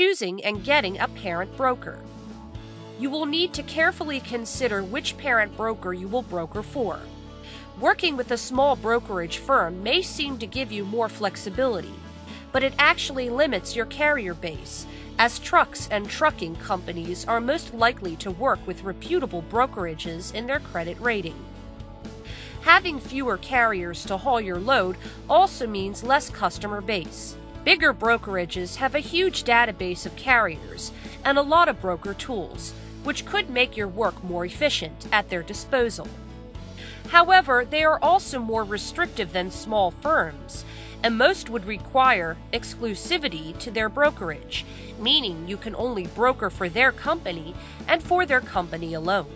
choosing and getting a parent broker. You will need to carefully consider which parent broker you will broker for. Working with a small brokerage firm may seem to give you more flexibility, but it actually limits your carrier base, as trucks and trucking companies are most likely to work with reputable brokerages in their credit rating. Having fewer carriers to haul your load also means less customer base. Bigger brokerages have a huge database of carriers and a lot of broker tools, which could make your work more efficient at their disposal. However, they are also more restrictive than small firms, and most would require exclusivity to their brokerage, meaning you can only broker for their company and for their company alone.